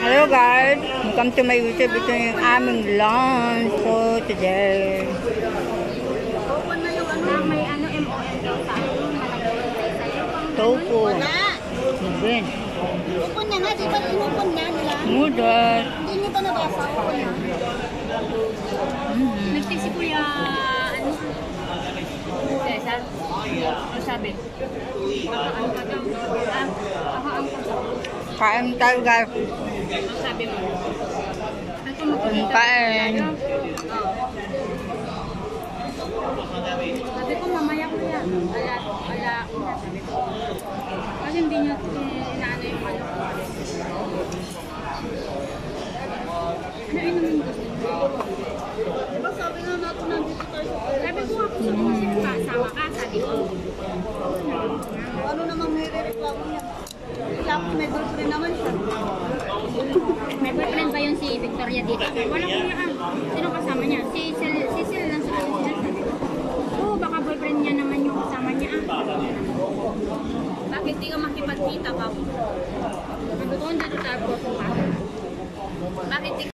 Hello guys, welcome to my YouTube. Ito yung aming lunch for today. Open na yung ano, may ano, MOM daw sa ano. Tofu. Ibin. Open na nga, di ba inupon na nila? Noodles. Hindi niyo pa nabasa, open na. Mm. Nagtisi si Kuya, ano? Cesar? Ano sabi? Baka ano ka daw? Ah, ang Kain tayo guys. Ano sabi mo? Ito mo Kain. Sabi ko, mamaya ko yan. Ala, ala, sabi ko. Kasi hindi niyo eh, inaano yung ano. Ano inumin gusto niyo? Diba sabi nga natin nandito tayo sa Sabi ko nga gusto ko kasi kasama ka, sabi ko. Ano namang may reklamo niya? Tapos may girlfriend naman siya istorya dito. Wala ko na ang ah. sino kasama niya. Si Sil, si Sil lang sa kanya. Oo, baka boyfriend niya naman yung kasama niya. Ah. Bakit di ka makipagkita, Pao? Nagtutuon dito tayo po. Bakit di